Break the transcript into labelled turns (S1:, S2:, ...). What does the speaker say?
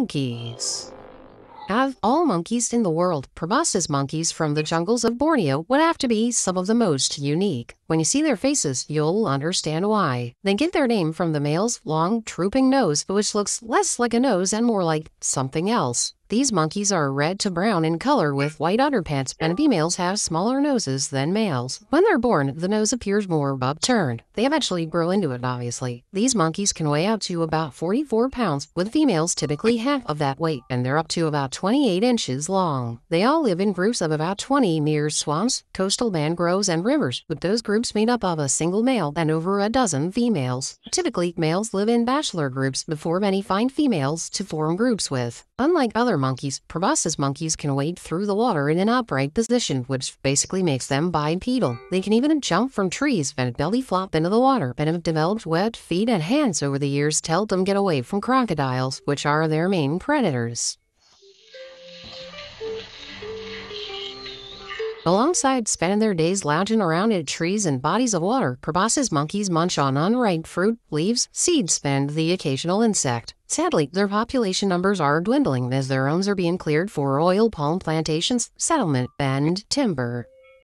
S1: monkeys. Of all monkeys in the world, proboscis monkeys from the jungles of Borneo would have to be some of the most unique. When you see their faces, you'll understand why. They get their name from the male's long, drooping nose, which looks less like a nose and more like something else. These monkeys are red to brown in color with white underparts, and females have smaller noses than males. When they're born, the nose appears more upturned. They eventually grow into it, obviously. These monkeys can weigh up to about 44 pounds, with females typically half of that weight, and they're up to about 28 inches long. They all live in groups of about 20 near swamps, coastal mangroves, and rivers, with those groups made up of a single male and over a dozen females. Typically, males live in bachelor groups before many find females to form groups with. Unlike other monkeys, proboscis monkeys can wade through the water in an upright position, which basically makes them bipedal. They can even jump from trees and belly flop into the water, and have developed webbed feet and hands over the years to help them get away from crocodiles, which are their main predators. Alongside spending their days lounging around in trees and bodies of water, proboscis monkeys munch on unripe fruit, leaves, seeds, and the occasional insect. Sadly, their population numbers are dwindling as their homes are being cleared for oil palm plantations, settlement, and timber.